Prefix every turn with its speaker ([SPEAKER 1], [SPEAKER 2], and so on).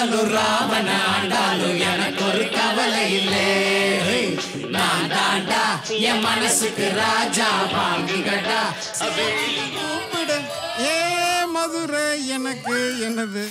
[SPEAKER 1] ஆண்டாலும் ராமன் ஆண்டாலும் எனக்கு ஒரு கவலை இல்லை. நான் தாண்டா என் மனசுக்கு ராஜா வாங்குகடா
[SPEAKER 2] கூப்பிட. ஏ மதுரை எனக்கு என்னது?